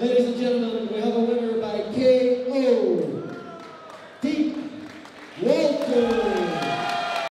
Ladies and gentlemen, we have a winner by KO.